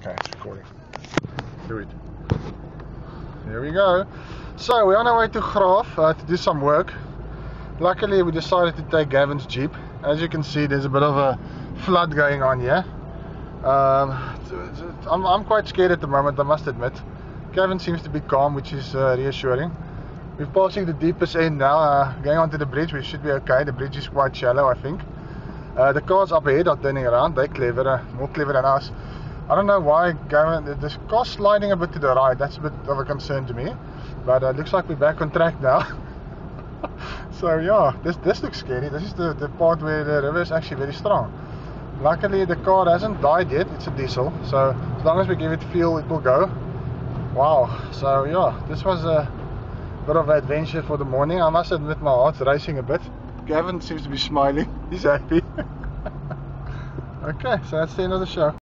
Okay, it's recording. Do it. Here we go. So we're on our way to Graaf uh, to do some work. Luckily we decided to take Gavin's Jeep. As you can see there's a bit of a flood going on here. Um, I'm, I'm quite scared at the moment I must admit. Gavin seems to be calm which is uh, reassuring. We're passing the deepest end now, uh, going onto the bridge, we should be okay. The bridge is quite shallow I think. Uh, the cars up ahead are turning around, they're clever, more clever than us. I don't know why Gavin, the car's sliding a bit to the right, that's a bit of a concern to me. But uh, looks like we're back on track now. so yeah, this this looks scary. This is the, the part where the river is actually very strong. Luckily the car hasn't died yet, it's a diesel. So as long as we give it fuel it will go. Wow, so yeah, this was a bit of an adventure for the morning. I must admit my heart's racing a bit. Gavin seems to be smiling, he's happy. okay, so that's the end of the show.